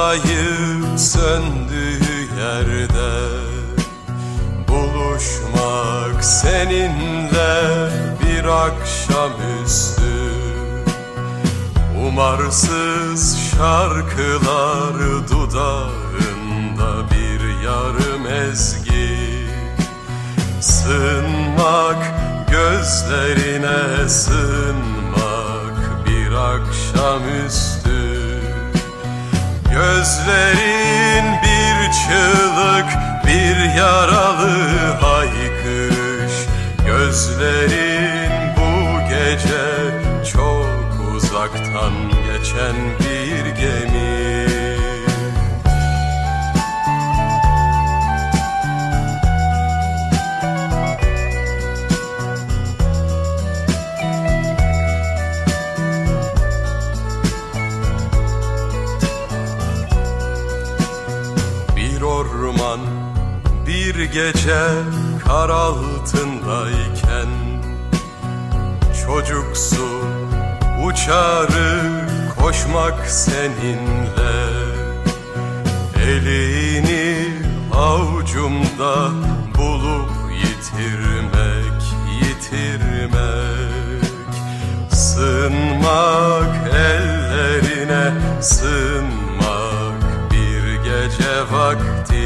alayı söndüğü yerde Buluşmak seninle bir akşamüstü. Umarsız şarkılar dudağında bir yarım ezgi. Sınmak gözlerine sınmak bir akşamüstü Gözlerin bir çığlık bir yaralı haykırış. Gözlerin bu gece çok uzaktan geçen bir gemi bir gece kar altındayken Çocuksu uçarı koşmak seninle. Elini avucumda bulup yitirmek, yitirmek. Sığınmak ellerine sığınmak bir gece vakti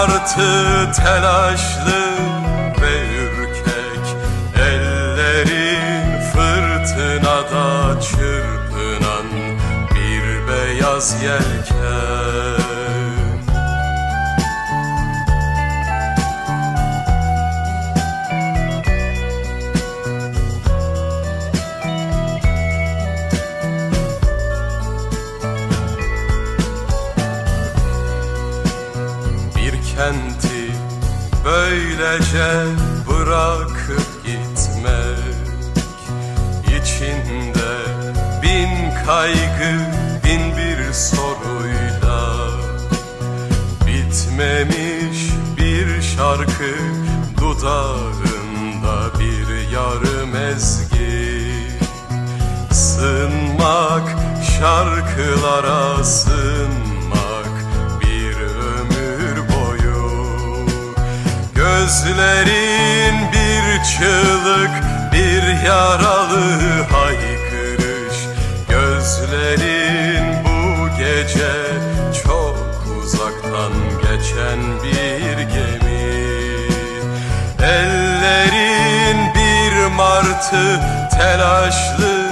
martı telaşlı ve ürkek Ellerin fırtınada çırpınan bir beyaz yelken kenti böylece bırakıp gitmek içinde bin kaygı bin bir soruyla bitmemiş bir şarkı dudağında bir yarım ezgi Sınmak şarkılara sığınmak Gözlerin bir çığlık bir yaralı haykırış. Gözlerin bu gece çok uzaktan geçen bir gemi. Ellerin bir martı telaşlı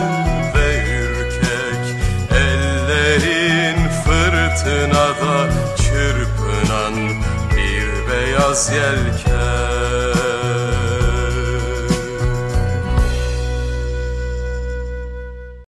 ve ürkek. Ellerin fırtınada yelken